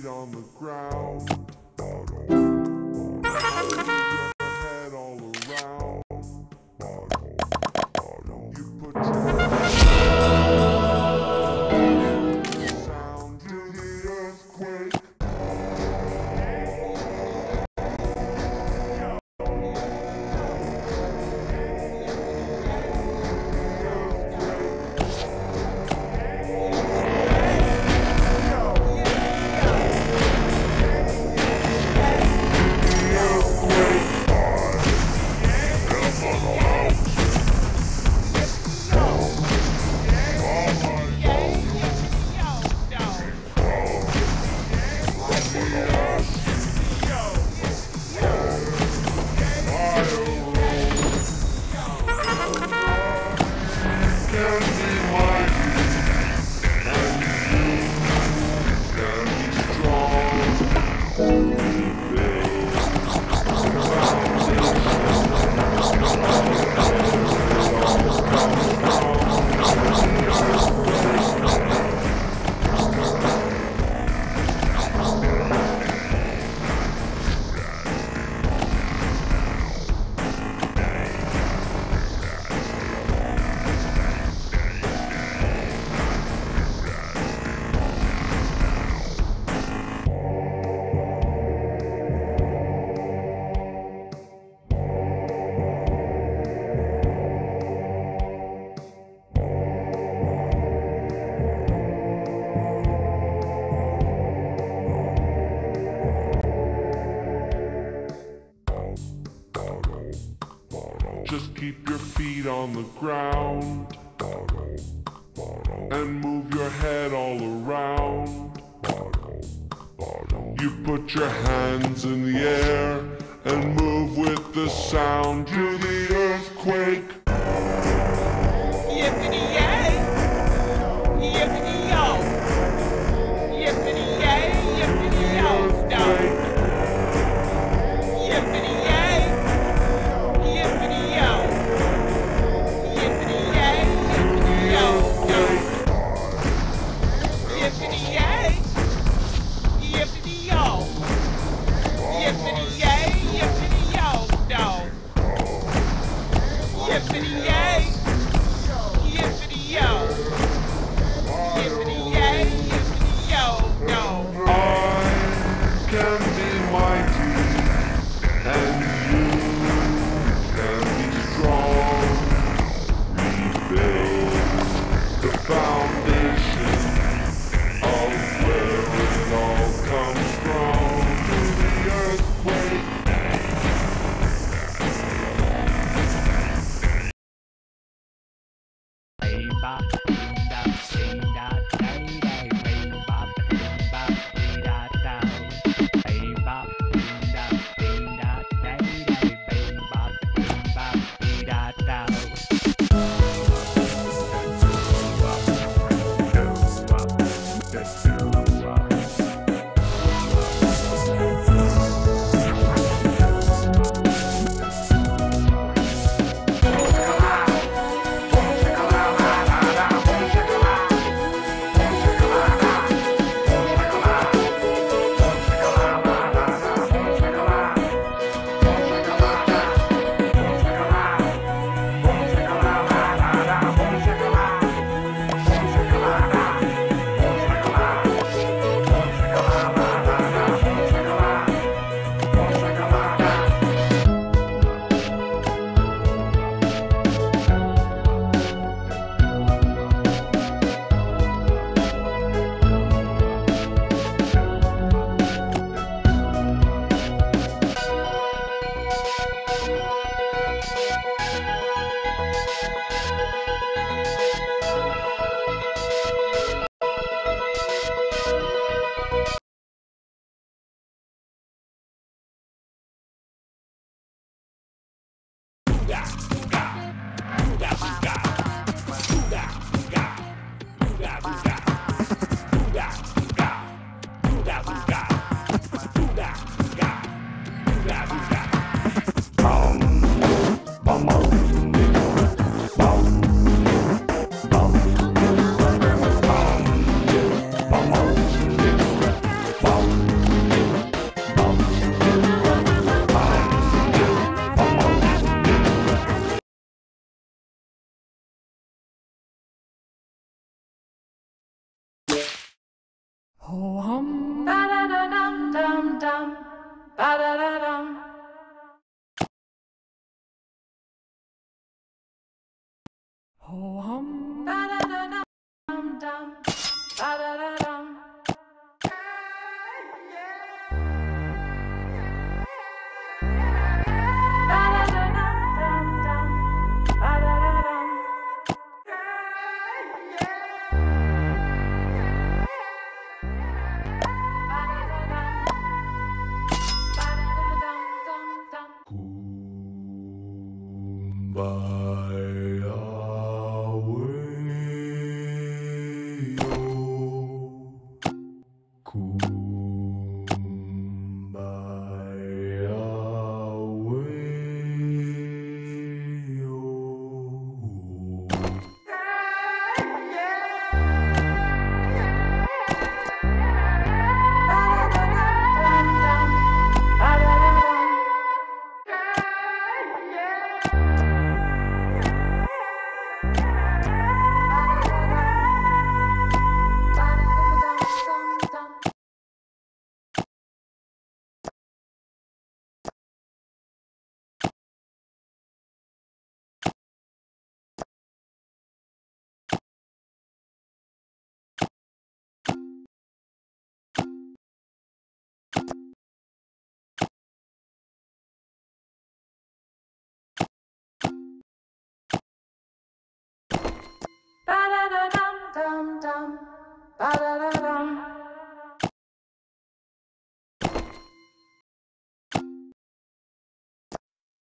feet on the ground. Just keep your feet on the ground and move your head all around. You put your hands in the air and move with the sound to the earthquake. Tiffany, yeah. home. Ba-da-da-dum, dum, dum. Ba-da-da-dum. Ho hum. Ba-da-da-dum, dum, dum. Ba-da-da-dum. Ooh. dum dum, ba da da dum.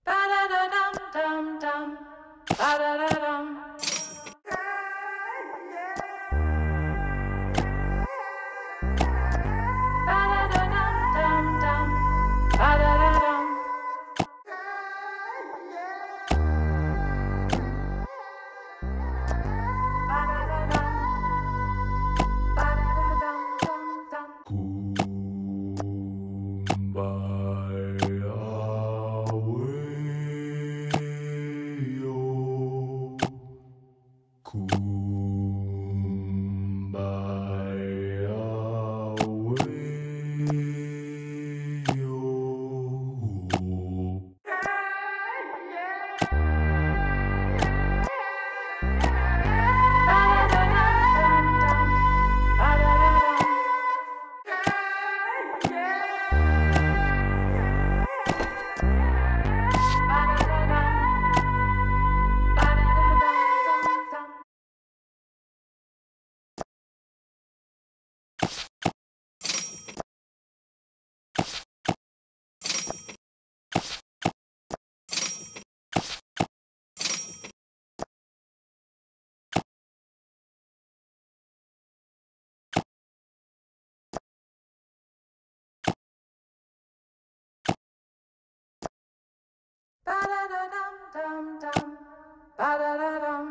Ba da da dum dum dum, ba da da dum. dum dum, ba da da dum.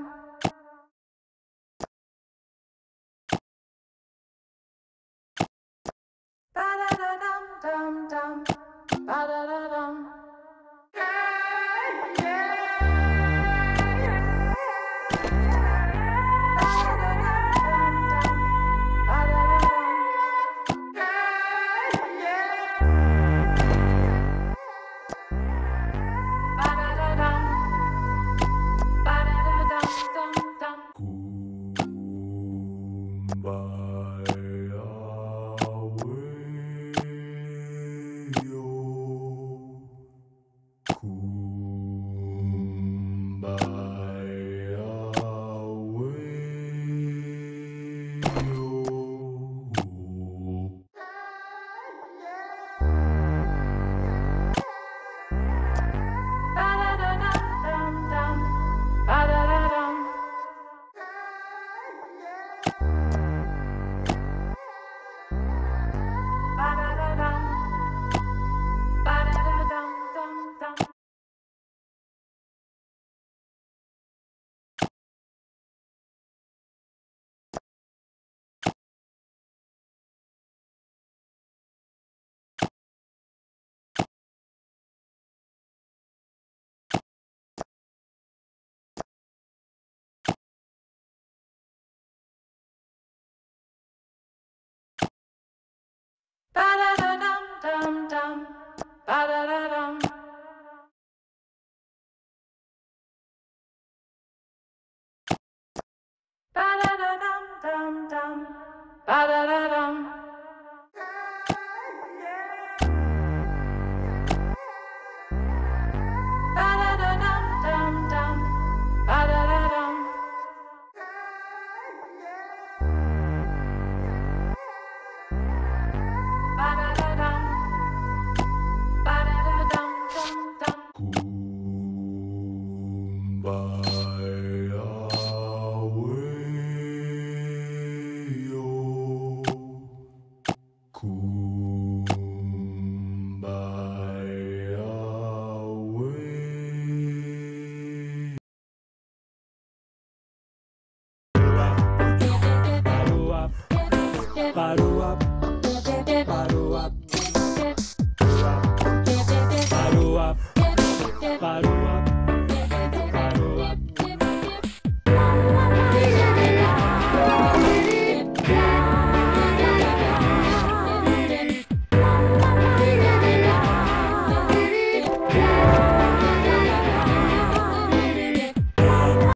Ba da da dum dum dum, ba da da. Ba da da dum dum dum. Ba da da.